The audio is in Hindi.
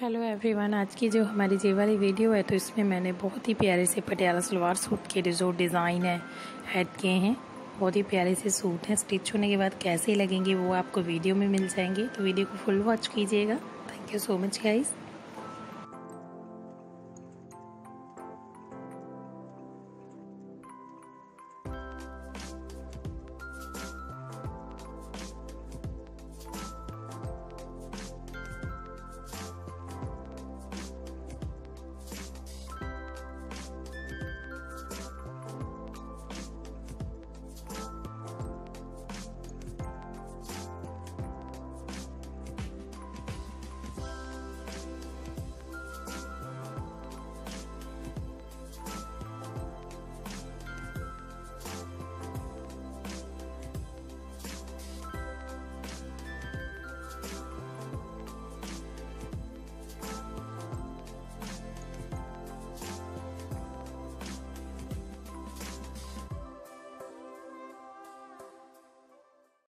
हेलो एवरीवन आज की जो हमारी जे वाली वीडियो है तो इसमें मैंने बहुत ही प्यारे से पटियाला सलवार सूट के जो डिज़ाइन है ऐड किए हैं। बहुत ही प्यारे से सूट हैं। स्टिच होने के बाद कैसे लगेंगे वो आपको वीडियो में मिल जाएँगे। तो वीडियो को फुल वॉच कीजिएगा। Thank you so much guys